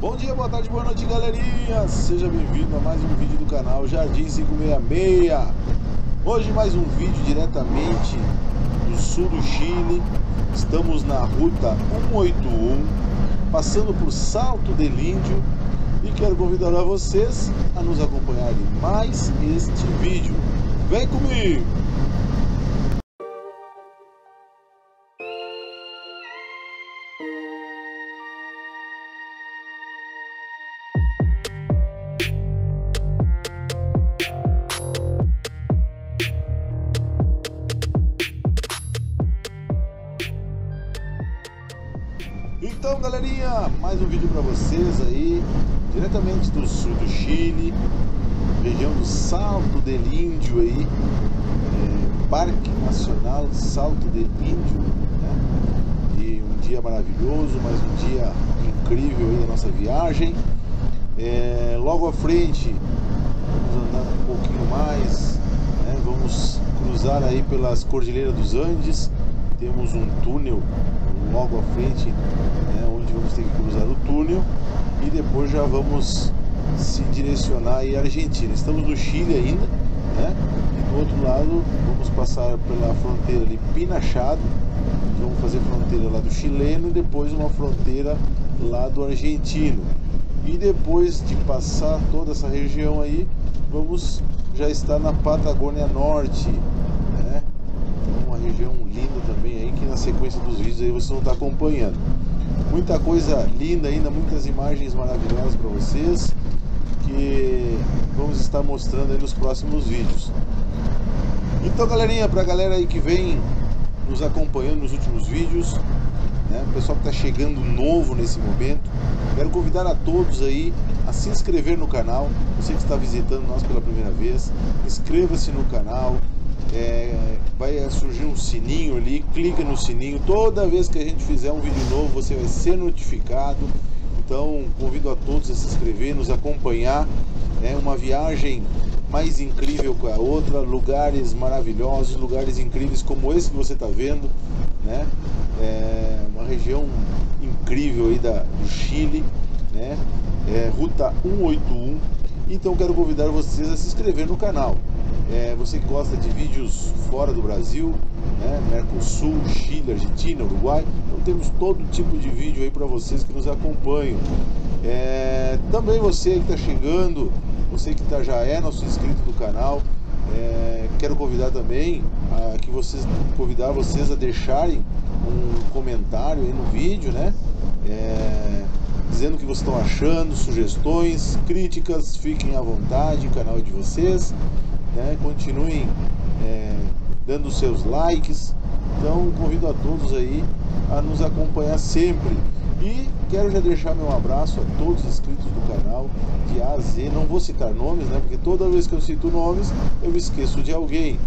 Bom dia, boa tarde, boa noite, galerinha! Seja bem-vindo a mais um vídeo do canal Jardim 566. Hoje mais um vídeo diretamente do sul do Chile. Estamos na ruta 181, passando por Salto del Índio e quero convidar a vocês a nos acompanharem mais este vídeo. Vem comigo! Então, galerinha, mais um vídeo para vocês aí, diretamente do sul do Chile, região do Salto del Índio aí, é, Parque Nacional Salto del Índio, né? E um dia maravilhoso, mais um dia incrível aí da nossa viagem. É, logo à frente, vamos andar um pouquinho mais, né? vamos cruzar aí pelas Cordilheiras dos Andes, temos um túnel logo à frente, né, onde vamos ter que cruzar o túnel e depois já vamos se direcionar à Argentina. Estamos no Chile ainda, né? E do outro lado vamos passar pela fronteira ali Pinachado, vamos fazer fronteira lá do chileno e depois uma fronteira lá do argentino. E depois de passar toda essa região aí, vamos já estar na Patagônia Norte, né? Uma região linda também sequência dos vídeos aí vocês vão estar acompanhando. Muita coisa linda ainda, muitas imagens maravilhosas para vocês que vamos estar mostrando aí nos próximos vídeos. Então, galerinha, para a galera aí que vem nos acompanhando nos últimos vídeos, né, o pessoal que está chegando novo nesse momento, quero convidar a todos aí a se inscrever no canal. Você que está visitando nós pela primeira vez, inscreva-se no canal, é, vai surgir um sininho ali, clica no sininho. Toda vez que a gente fizer um vídeo novo, você vai ser notificado. Então, convido a todos a se inscrever, nos acompanhar. É uma viagem mais incrível que a outra, lugares maravilhosos, lugares incríveis como esse que você está vendo, né? É uma região incrível aí da, do Chile, né? É, Ruta 181. Então, quero convidar vocês a se inscrever no canal. É, você que gosta de vídeos fora do Brasil, né, Mercosul, Chile, Argentina, Uruguai, então temos todo tipo de vídeo aí para vocês que nos acompanham. É, também você que está chegando, você que tá, já é nosso inscrito do canal, é, quero convidar também a que vocês convidar vocês a deixarem um comentário aí no vídeo, né? É, dizendo o que vocês estão achando, sugestões, críticas, fiquem à vontade, o canal é de vocês né? continuem é, dando seus likes. Então convido a todos aí a nos acompanhar sempre. E quero já deixar meu abraço a todos os inscritos do canal, de A a Z. Não vou citar nomes, né? Porque toda vez que eu cito nomes, eu esqueço de alguém.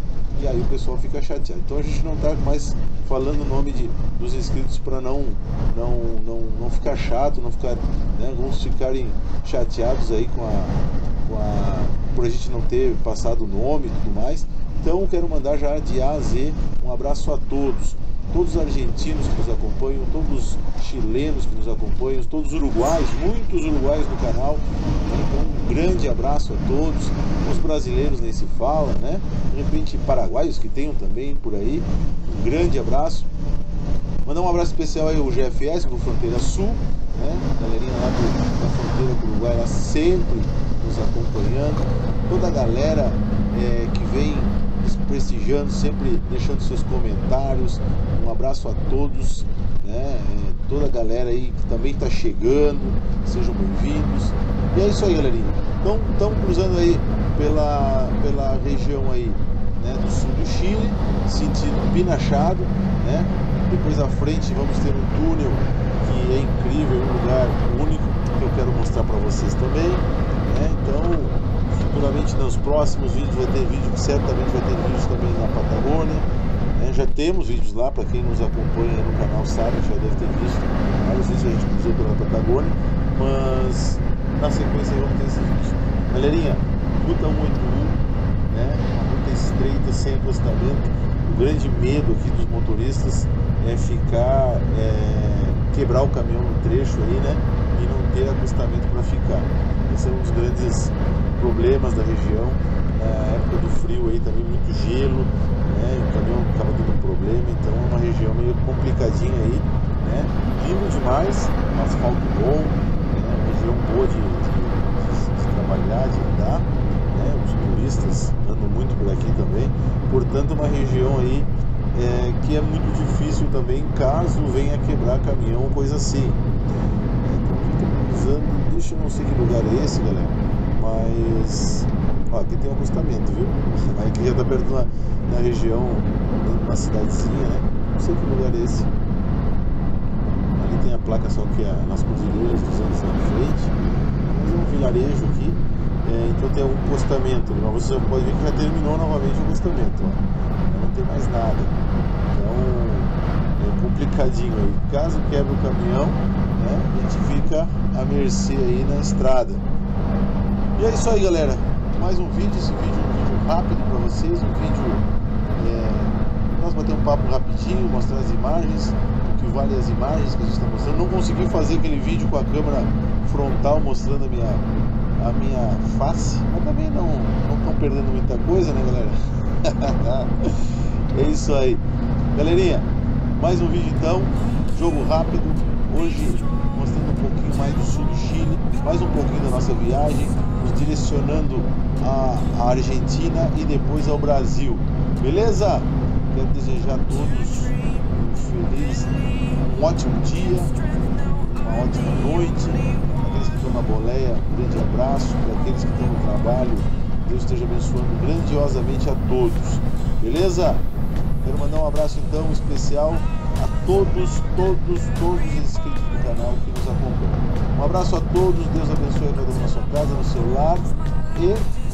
E aí o pessoal fica chateado. Então a gente não está mais falando o nome de, dos inscritos para não, não, não, não ficar chato, não ficar, né? alguns ficarem chateados aí com a, com a por a gente não ter passado o nome e tudo mais. Então quero mandar já de A a Z um abraço a todos, todos os argentinos que nos acompanham, todos os chilenos que nos acompanham, todos os uruguais, muitos uruguais no canal. Então um grande abraço a todos, os brasileiros nem se fala, né? De repente paraguaios que tenham também por aí, um grande abraço. Mandar um abraço especial aí ao GFS do Fronteira Sul, né? Galerinha lá do, da fronteira do Uruguai lá sempre nos acompanhando, toda a galera é, que vem prestigiando, sempre deixando seus comentários. Um abraço a todos, né? É, toda a galera aí que também está chegando, sejam bem-vindos. E é isso aí, galerinha. Então, estamos cruzando aí pela, pela região aí né, do sul do Chile, sentido Pinachado, né? Depois à frente vamos ter um túnel que é incrível, um lugar único que eu quero mostrar para vocês também. Né? Então, futuramente nos próximos vídeos vai ter vídeo, certamente vai ter vídeos também na Patagônia. Né? Já temos vídeos lá, para quem nos acompanha no canal sabe, já deve ter visto vários vídeos que a gente cruzou pela Patagônia, mas na sequência vamos ter esses vídeos. Galerinha, Ruta 181, né? uma ruta estreita, sem acostamento. O grande medo aqui dos motoristas é ficar é, quebrar o caminhão no trecho aí, né? E não ter acostamento para ficar. É grandes problemas da região. Na época do frio aí também muito gelo, né? O caminhão acaba dando problema, então é uma região meio complicadinha aí, né? Lindo demais, um asfalto bom, né? uma região boa de, de, de trabalhar, de andar, né? Os turistas andam muito por aqui também, portanto uma região aí é, que é muito difícil também caso venha quebrar caminhão ou coisa assim. É, usando, eu não sei que lugar é esse, galera, mas ó, aqui tem um acostamento, viu? Aqui já tá perto na, na região, numa cidadezinha, né? Não sei que lugar é esse. Ali tem a placa só que é nas cordilheiras dos anos na frente, mas é um vilarejo aqui. É, então tem um acostamento, mas você pode ver que já terminou novamente o acostamento. Ó. Não tem mais nada. Então é complicadinho aí. Caso quebre o caminhão, né, a gente fica à mercê aí na estrada. E é isso aí galera. Mais um vídeo, esse vídeo é um vídeo rápido para vocês, um vídeo é, nós bater um papo rapidinho, mostrar as imagens, o que vale as imagens que a gente está mostrando. Não consegui fazer aquele vídeo com a câmera frontal mostrando a minha a minha face, mas também não estão perdendo muita coisa, né, galera? é isso aí. Galerinha, mais um vídeo então, jogo rápido, hoje mostrando um pouquinho mais do sul do Chile, mais um pouquinho da nossa viagem, nos direcionando à Argentina e depois ao Brasil. Beleza? Quero desejar a todos um feliz, um ótimo dia, uma ótima noite estão na boleia, um grande abraço para aqueles que estão no trabalho. Deus esteja abençoando grandiosamente a todos. Beleza? Quero mandar um abraço então especial todos, todos, todos os inscritos do canal que nos acompanham. Um abraço a todos, Deus abençoe cada um na sua casa, no seu lar e